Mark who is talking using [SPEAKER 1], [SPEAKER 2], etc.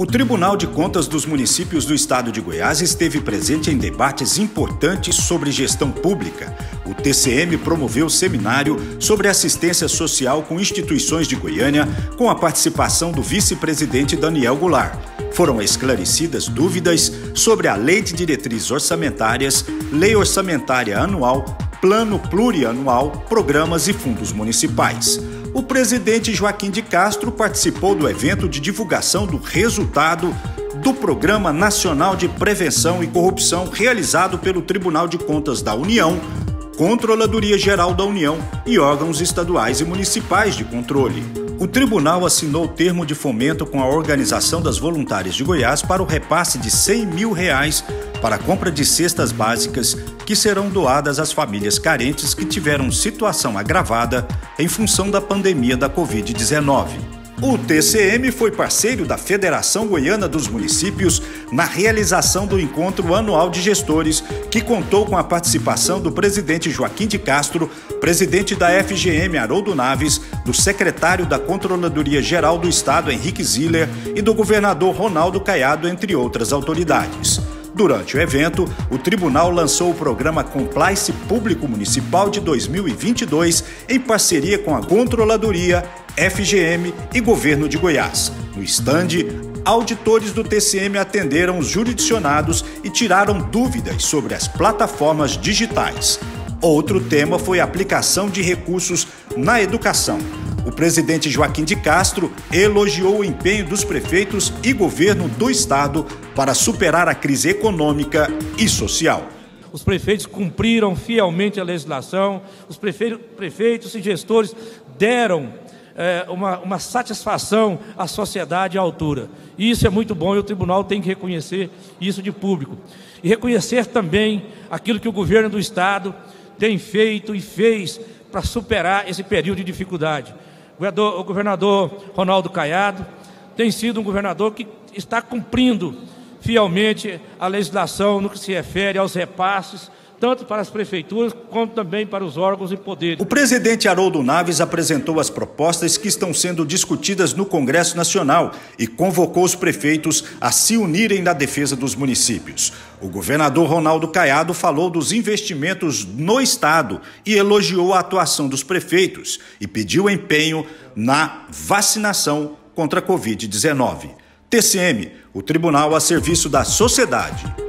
[SPEAKER 1] O Tribunal de Contas dos Municípios do Estado de Goiás esteve presente em debates importantes sobre gestão pública. O TCM promoveu seminário sobre assistência social com instituições de Goiânia, com a participação do vice-presidente Daniel Goulart. Foram esclarecidas dúvidas sobre a Lei de Diretrizes Orçamentárias, Lei Orçamentária Anual, Plano Plurianual, Programas e Fundos Municipais o presidente Joaquim de Castro participou do evento de divulgação do resultado do Programa Nacional de Prevenção e Corrupção realizado pelo Tribunal de Contas da União, Controladoria Geral da União e órgãos estaduais e municipais de controle. O tribunal assinou o termo de fomento com a Organização das Voluntárias de Goiás para o repasse de 100 mil reais para a compra de cestas básicas que serão doadas às famílias carentes que tiveram situação agravada em função da pandemia da Covid-19. O TCM foi parceiro da Federação Goiana dos Municípios na realização do encontro anual de gestores, que contou com a participação do presidente Joaquim de Castro, presidente da FGM Haroldo Naves, do secretário da Controladoria Geral do Estado Henrique Ziller e do governador Ronaldo Caiado, entre outras autoridades. Durante o evento, o tribunal lançou o programa Complice Público Municipal de 2022 em parceria com a Controladoria, FGM e Governo de Goiás. No estande, auditores do TCM atenderam os jurisdicionados e tiraram dúvidas sobre as plataformas digitais. Outro tema foi a aplicação de recursos na educação. O presidente Joaquim de Castro elogiou o empenho dos prefeitos e governo do estado para superar a crise econômica e social.
[SPEAKER 2] Os prefeitos cumpriram fielmente a legislação, os prefeitos e gestores deram é, uma, uma satisfação à sociedade à altura. E isso é muito bom e o tribunal tem que reconhecer isso de público. E reconhecer também aquilo que o governo do Estado tem feito e fez para superar esse período de dificuldade. O governador Ronaldo Caiado tem sido um governador que está cumprindo fielmente a legislação no que se refere aos repasses tanto para as prefeituras quanto também para os órgãos e poderes.
[SPEAKER 1] O presidente Haroldo Naves apresentou as propostas que estão sendo discutidas no Congresso Nacional e convocou os prefeitos a se unirem na defesa dos municípios. O governador Ronaldo Caiado falou dos investimentos no Estado e elogiou a atuação dos prefeitos e pediu empenho na vacinação contra a Covid-19. TCM, o Tribunal a Serviço da Sociedade.